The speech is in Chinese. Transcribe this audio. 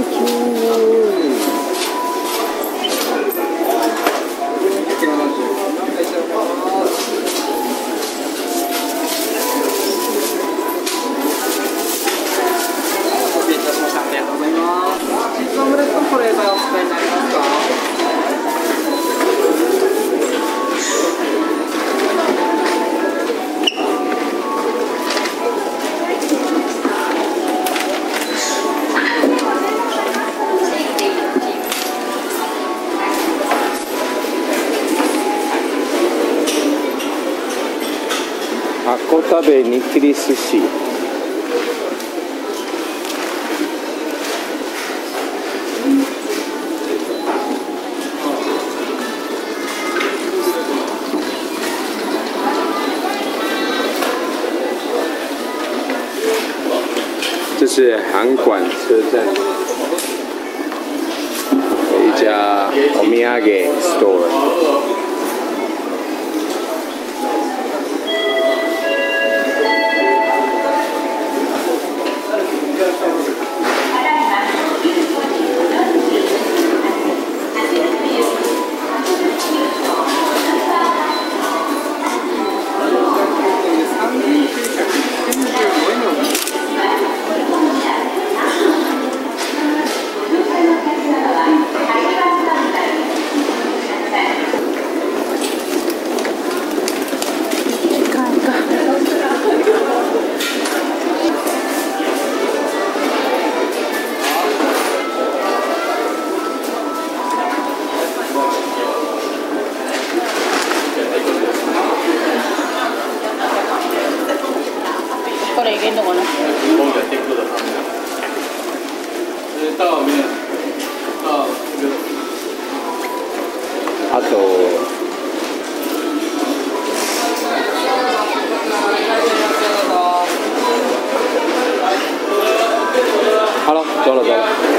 Thank you know? 箱田贝に切り寿司这是函馆车站有一家お土 こらいけんのかな？今やっていくだあと好了，走了走了。